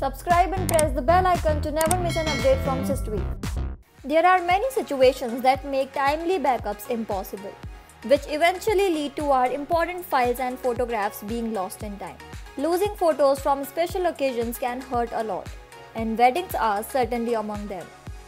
Subscribe and press the bell icon to never miss an update from SysTweak. There are many situations that make timely backups impossible, which eventually lead to our important files and photographs being lost in time. Losing photos from special occasions can hurt a lot, and weddings are certainly among them.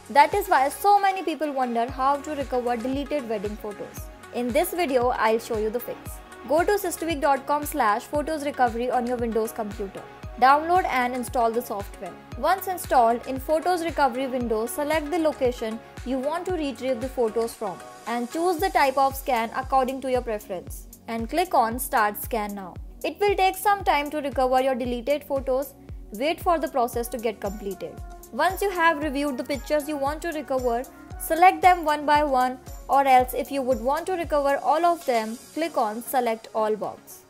That is why so many people wonder how to recover deleted wedding photos. In this video, I'll show you the fix. Go to systweak.com slash photos recovery on your Windows computer. Download and install the software. Once installed, in Photos Recovery window, select the location you want to retrieve the photos from and choose the type of scan according to your preference and click on Start Scan Now. It will take some time to recover your deleted photos. Wait for the process to get completed. Once you have reviewed the pictures you want to recover, select them one by one or else if you would want to recover all of them, click on Select All box.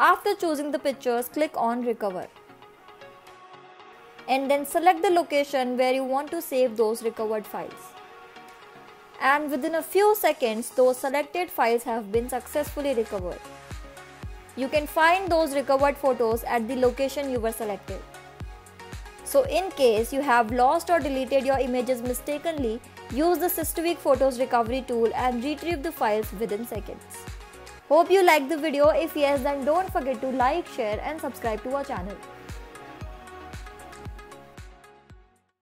After choosing the pictures, click on Recover. And then select the location where you want to save those recovered files. And within a few seconds, those selected files have been successfully recovered. You can find those recovered photos at the location you were selected. So in case you have lost or deleted your images mistakenly, use the SysTweak Photos Recovery tool and retrieve the files within seconds. Hope you liked the video. If yes, then don't forget to like, share and subscribe to our channel.